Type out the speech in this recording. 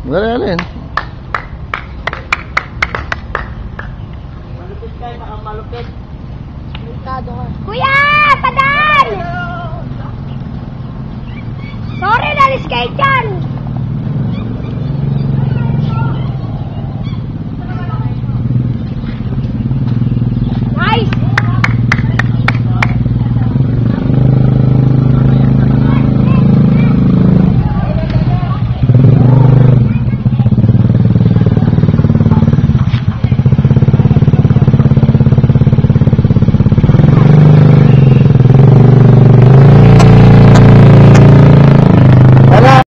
Dali, alin. Malupit kayo, baka malupit. Delikado ka. Kuya! Padal! Sorry, nalis kayo dyan!